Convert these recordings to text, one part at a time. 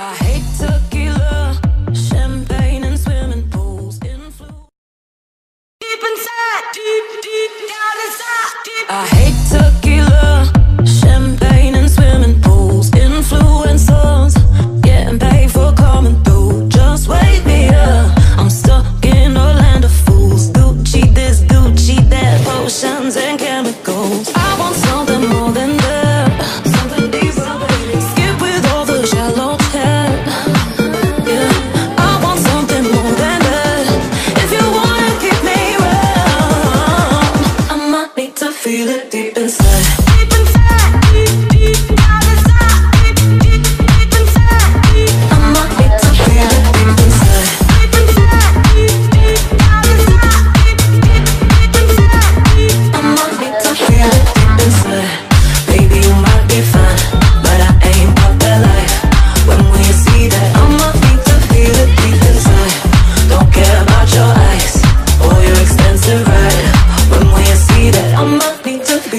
I hate to feel it deep inside.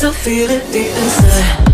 to feel it deep inside.